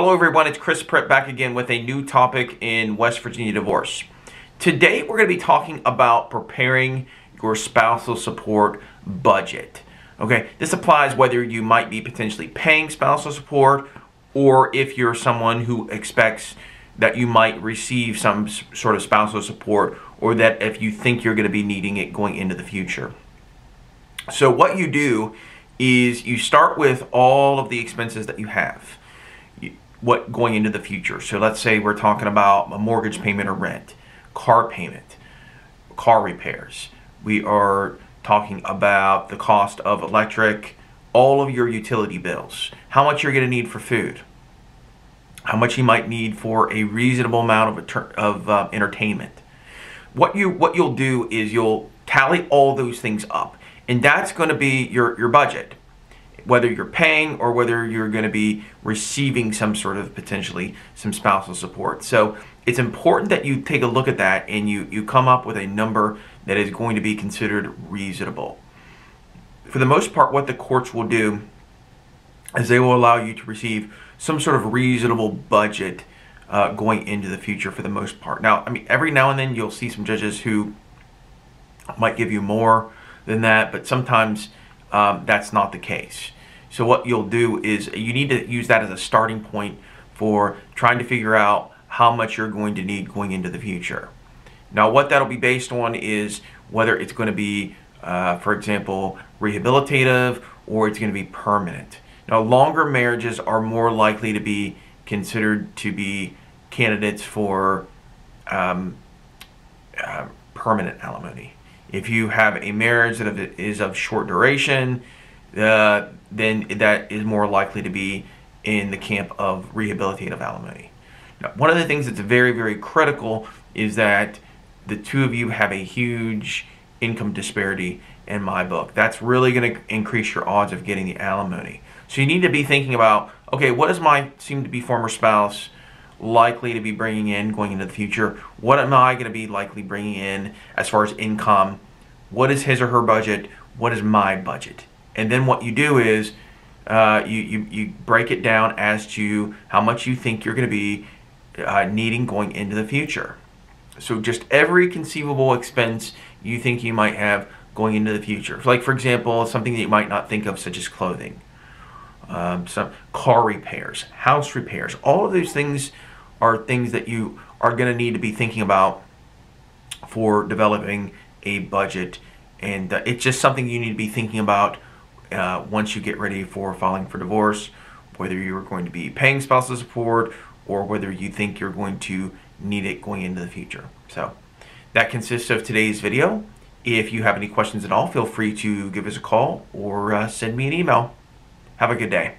Hello everyone, it's Chris Pritt back again with a new topic in West Virginia divorce. Today we're going to be talking about preparing your spousal support budget. Okay, this applies whether you might be potentially paying spousal support or if you're someone who expects that you might receive some sort of spousal support or that if you think you're going to be needing it going into the future. So what you do is you start with all of the expenses that you have what going into the future. So let's say we're talking about a mortgage payment or rent, car payment, car repairs. We are talking about the cost of electric, all of your utility bills, how much you're going to need for food, how much you might need for a reasonable amount of, of uh, entertainment. What you what you'll do is you'll tally all those things up, and that's going to be your your budget whether you're paying or whether you're going to be receiving some sort of potentially some spousal support. So it's important that you take a look at that and you, you come up with a number that is going to be considered reasonable. For the most part, what the courts will do is they will allow you to receive some sort of reasonable budget uh, going into the future for the most part. Now, I mean, every now and then you'll see some judges who might give you more than that, but sometimes um, that's not the case. So what you'll do is you need to use that as a starting point for trying to figure out how much you're going to need going into the future. Now what that'll be based on is whether it's going to be, uh, for example, rehabilitative or it's going to be permanent. Now longer marriages are more likely to be considered to be candidates for um, uh, permanent alimony. If you have a marriage that is of short duration, uh, then that is more likely to be in the camp of rehabilitative alimony. Now, one of the things that's very, very critical is that the two of you have a huge income disparity in my book. That's really going to increase your odds of getting the alimony. So you need to be thinking about, okay, what does my seem to be former spouse likely to be bringing in going into the future? What am I going to be likely bringing in as far as income? What is his or her budget? What is my budget? And then what you do is uh, you, you, you break it down as to how much you think you're going to be uh, needing going into the future. So just every conceivable expense you think you might have going into the future. Like for example, something that you might not think of such as clothing, um, some car repairs, house repairs. All of those things are things that you are going to need to be thinking about for developing a budget. And uh, it's just something you need to be thinking about uh, once you get ready for filing for divorce, whether you're going to be paying spousal support or whether you think you're going to need it going into the future. So that consists of today's video. If you have any questions at all, feel free to give us a call or uh, send me an email. Have a good day.